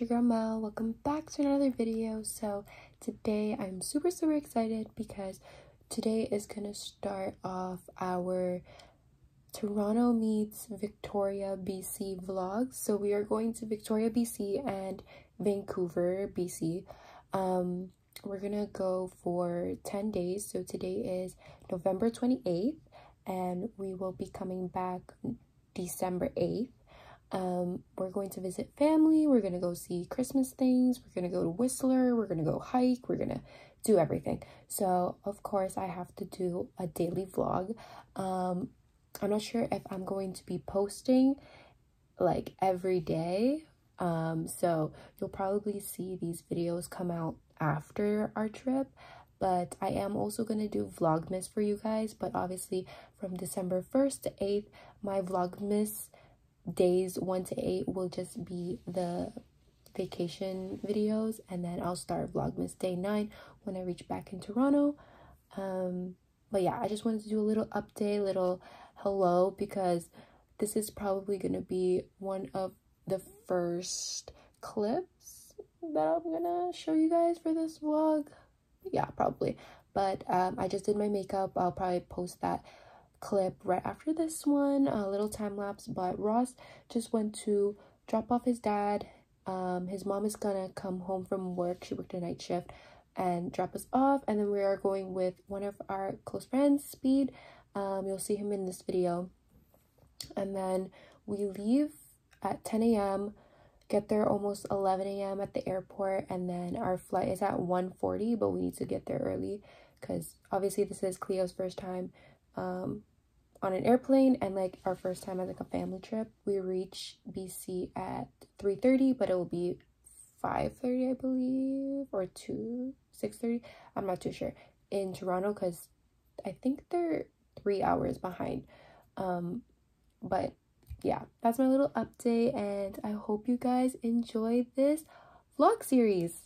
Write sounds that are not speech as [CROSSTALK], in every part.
your girl Mel. Welcome back to another video. So today I'm super super excited because today is gonna start off our Toronto meets Victoria BC vlog. So we are going to Victoria BC and Vancouver BC. Um we're gonna go for 10 days. So today is November 28th and we will be coming back December 8th um, we're going to visit family. We're going to go see Christmas things. We're going to go to Whistler. We're going to go hike. We're going to do everything. So, of course, I have to do a daily vlog. Um, I'm not sure if I'm going to be posting like every day. Um, so you'll probably see these videos come out after our trip but I am also going to do Vlogmas for you guys. But obviously, from December 1st to 8th, my Vlogmas days 1 to 8 will just be the vacation videos and then I'll start Vlogmas day 9 when I reach back in Toronto. Um, but yeah, I just wanted to do a little update, little hello because this is probably to be one of the first clips that I'm to show you guys for this vlog. Yeah, probably. But um, I just did my makeup. I'll probably post that clip right after this one, a little time lapse. But Ross just went to drop off his dad. Um, his mom is gonna come home from work. She worked a night shift and drop us off. And then we are going with one of our close friends, Speed. Um, you'll see him in this video. And then we leave at 10 a.m. Get there almost 11 a.m. at the airport, and then our flight is at 1:40. But we need to get there early because obviously this is Cleo's first time um, on an airplane and like our first time as like a family trip we reach bc at 3:30, but it will be 5:30, i believe or 2 6:30. i'm not too sure in toronto because i think they're three hours behind um but yeah that's my little update and i hope you guys enjoy this vlog series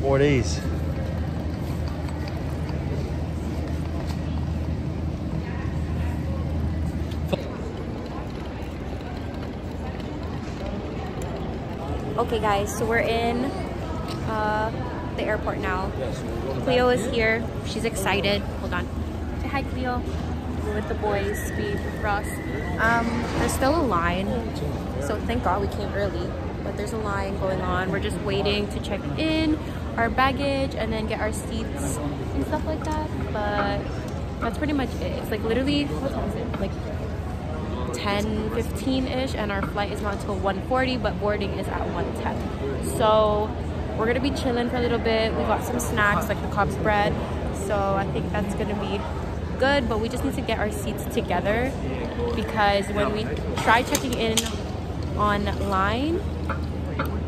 Four days. Okay guys, so we're in uh, the airport now. Cleo is here. She's excited. Hold on. Say hi Cleo. We're with the boys, Speed, Ross. Um, there's still a line, so thank God we came early. But there's a line going on. We're just waiting to check in our baggage and then get our seats and stuff like that. But that's pretty much it. It's like literally, what time is it? Like 10 15 ish and our flight is not until 1:40, but boarding is at 1:10. so we're gonna be chilling for a little bit. We got some snacks like the Cobs bread. So i think that's gonna be good but we just need to get our seats together because when we try checking in online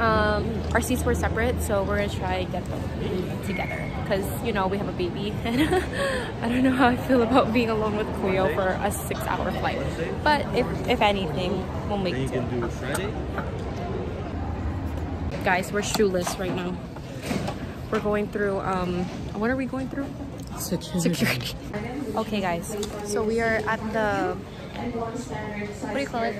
um, our seats were separate so we're gonna try get them together. Because you know we have a baby [LAUGHS] and I don't know how I feel about being alone with Cleo for a six hour flight. But if, if anything we'll make it guys we're shoeless right now we're going through um what are we going through security, security. okay guys so we are at the what do you call it?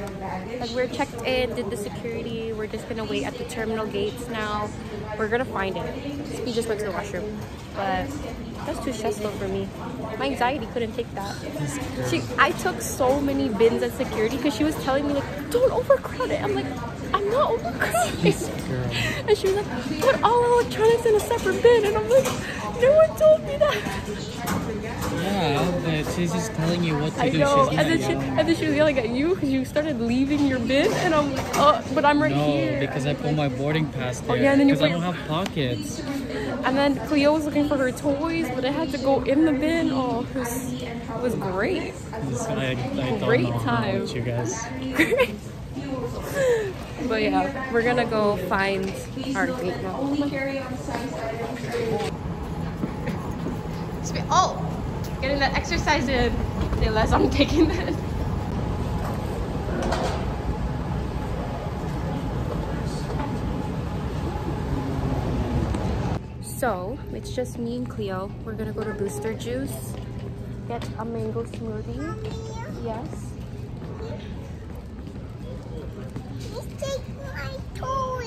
Like we're checked in, did the security. We're just gonna wait at the terminal gates now. We're gonna find it. We just went to the washroom, but That's too stressful for me. My anxiety couldn't take that. She, I took so many bins at security because she was telling me like, don't overcrowd it. I'm like, I'm not overcrowding. [LAUGHS] And she was like, put all electronics in a separate bin. And I'm like, no one told me that. Yeah, but she's just telling you what to I do. know. She's And then she, and then she was yelling at you because you started leaving your bin. And I'm like, uh, but I'm right no, here. because I put my boarding pass there. Oh, yeah, and then you because I don't your- have pockets. And then Cleo was looking for her toys, but it had to go in the bin. Oh, it was, it was great. I, Great time. you guys. [LAUGHS] but yeah, we're gonna go find our now. Oh, getting that exercise in. Unless I'm taking that. So it's just me and Cleo. We're gonna go to Booster Juice, get a mango smoothie. Yes. Take my toy.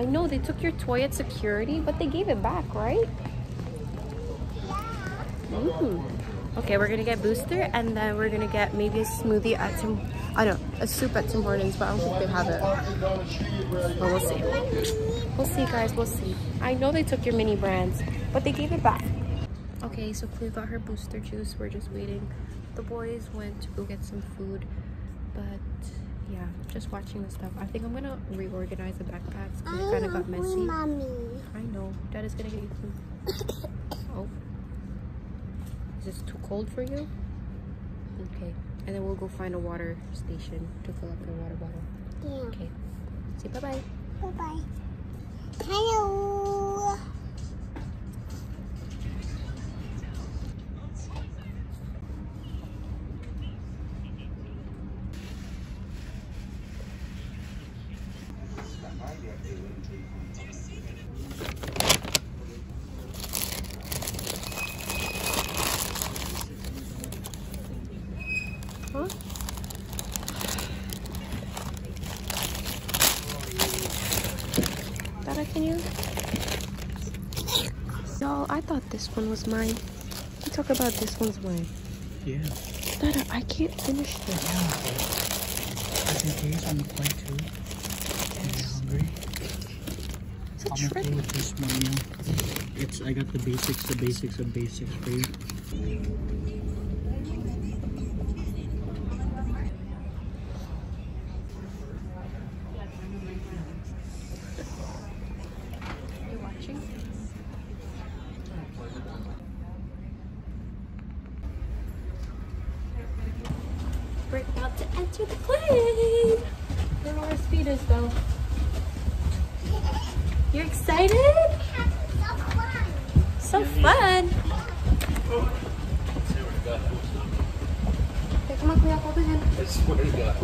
I know they took your toy at security, but they gave it back, right? Ooh. Okay, we're gonna get Booster, and then we're gonna get maybe a smoothie at Tim. I don't know, a soup at Tim Hortons, but I don't think they have it. But we'll see. We'll see, guys. We'll see. I know they took your mini brands, but they gave it back. Okay, so Cleo got her Booster juice. We're just waiting. The boys went to go get some food, but yeah, just watching the stuff. I think I'm gonna reorganize the backpacks because it kind of got messy. Mommy. I know. Dad is gonna get you food. [COUGHS] oh. Is this too cold for you? Okay. And then we'll go find a water station to fill up your water bottle. Yeah. Okay. Say bye bye-bye. Bye Dada, can you? So, I thought this one was mine. You talk about this one's mine. Yeah. Dada, uh, I can't finish this. Just in case on the flight too. Are you hungry? It's a I'm okay with this one. It's I got the basics, the basics of basics for. You watching? We're about to enter the plane. I don't know where speed is though. You're excited? So fun. The. I swear to God.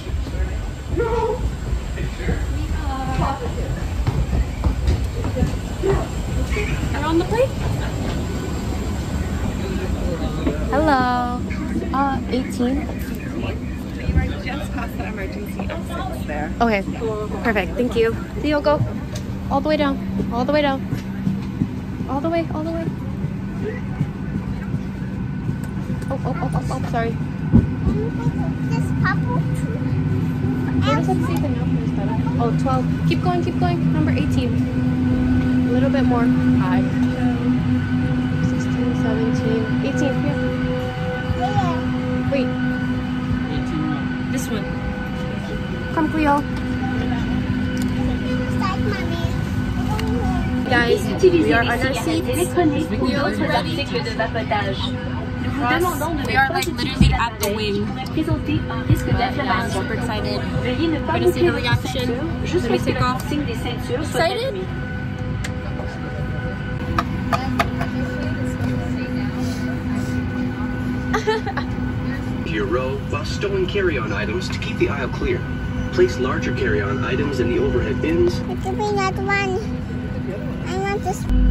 You? No. You're on the plane? Hello. Uh, 18. Just past the emergency exits there. Okay, perfect. Thank you. Theo, go. All the way down. All the way down. All the way, all the way. Oh, oh, oh, oh, oh, sorry. This purple too. Where does that say the numbers, Dada? Oh, 12. Keep going, keep going. Number 18. A little bit more. High. 16, 17, 18. Here. Yeah. Wait, 18 this one. Come, Cleo. Guys, we are on our seats. ready. de we are like literally at the wing. un Yeah, super excited. Pas Gonna see votre reaction. ce que take off. Excited? [LAUGHS] your row while stowing carry-on items to keep the aisle clear. Place larger carry-on items in the overhead bins Give me that one. I want this. Mama.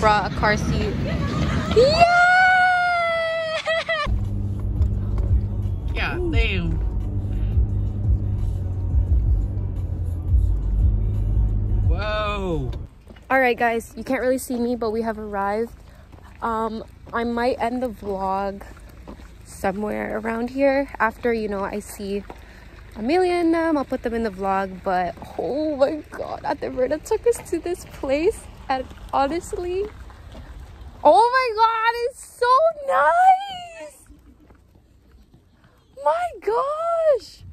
Brought a car seat. Yeah! Yeah, damn. Whoa. All right, guys, you can't really see me, but we have arrived. Um, I might end the vlog somewhere around here after, you know, I see Amelia and them. I'll put them in the vlog, but oh my god, Ataverna took us to this place, and honestly, oh my god, it's so nice! My gosh!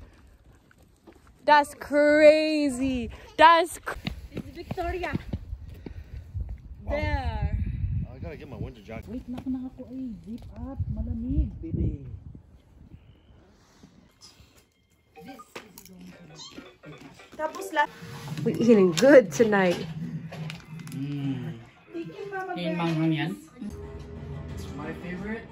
That's crazy! That's cr- I gotta get my winter jacket. Wait lang na ako ay. Zip up. Malamig, baby. We're eating good tonight. Mm. Manghang yan. It's my favorite.